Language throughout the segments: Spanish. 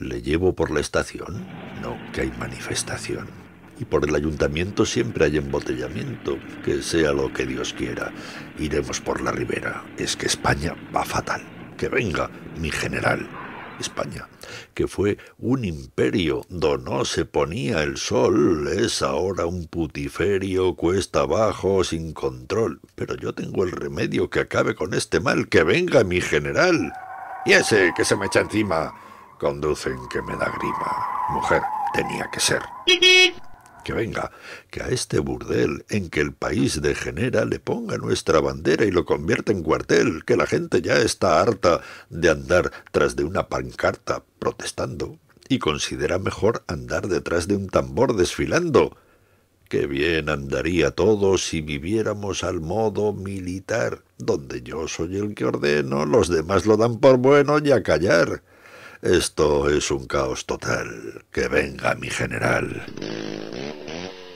¿Le llevo por la estación? No, que hay manifestación. Y por el ayuntamiento siempre hay embotellamiento, que sea lo que Dios quiera. Iremos por la ribera. Es que España va fatal. Que venga, mi general. España, que fue un imperio do no se ponía el sol, es ahora un putiferio cuesta abajo sin control. Pero yo tengo el remedio que acabe con este mal, que venga mi general. Y ese que se me echa encima, conducen que me da grima. Mujer, tenía que ser que venga, que a este burdel en que el país degenera le ponga nuestra bandera y lo convierta en cuartel, que la gente ya está harta de andar tras de una pancarta protestando y considera mejor andar detrás de un tambor desfilando. Qué bien andaría todo si viviéramos al modo militar, donde yo soy el que ordeno, los demás lo dan por bueno y a callar. Esto es un caos total. Que venga mi general.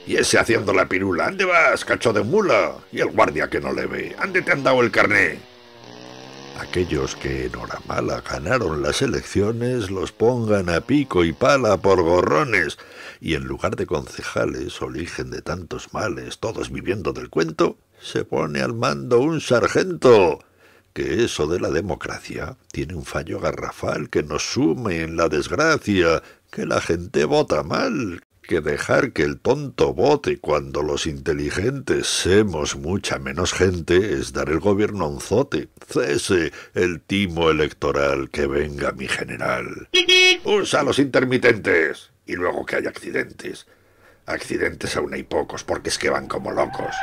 Y ese haciendo la pirula. ¿Ande vas, cacho de mula? Y el guardia que no le ve. ¿Ande te han dado el carné? Aquellos que en hora mala ganaron las elecciones los pongan a pico y pala por gorrones y en lugar de concejales, origen de tantos males, todos viviendo del cuento, se pone al mando un sargento que eso de la democracia tiene un fallo garrafal que nos sume en la desgracia, que la gente vota mal, que dejar que el tonto vote cuando los inteligentes semos mucha menos gente es dar el gobierno a un zote. Cese el timo electoral, que venga mi general. Usa los intermitentes y luego que haya accidentes. Accidentes aún hay pocos porque es que van como locos.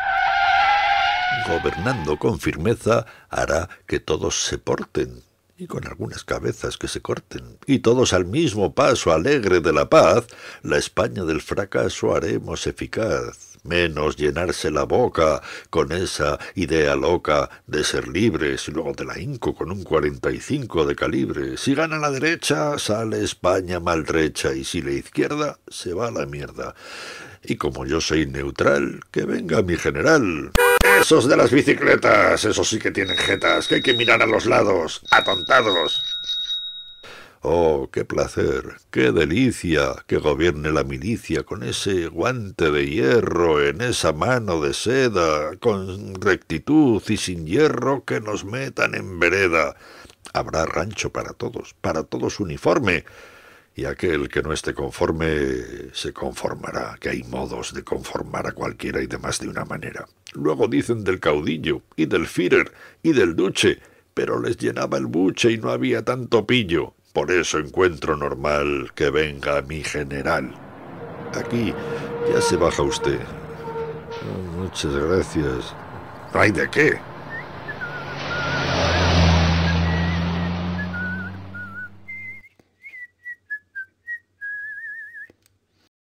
Gobernando con firmeza hará que todos se porten y con algunas cabezas que se corten, y todos al mismo paso alegre de la paz, la España del fracaso haremos eficaz, menos llenarse la boca con esa idea loca de ser libres y luego de la Inco con un 45 de calibre. Si gana la derecha, sale España maltrecha, y si la izquierda, se va a la mierda. Y como yo soy neutral, que venga mi general. Esos de las bicicletas, esos sí que tienen jetas, que hay que mirar a los lados, atontados. Oh, qué placer, qué delicia que gobierne la milicia con ese guante de hierro en esa mano de seda, con rectitud y sin hierro que nos metan en vereda. Habrá rancho para todos, para todos uniforme, y aquel que no esté conforme se conformará, que hay modos de conformar a cualquiera y de más de una manera. Luego dicen del caudillo, y del Führer, y del duche, pero les llenaba el buche y no había tanto pillo. Por eso encuentro normal que venga mi general. Aquí ya se baja usted. Muchas gracias. ¿No hay de qué?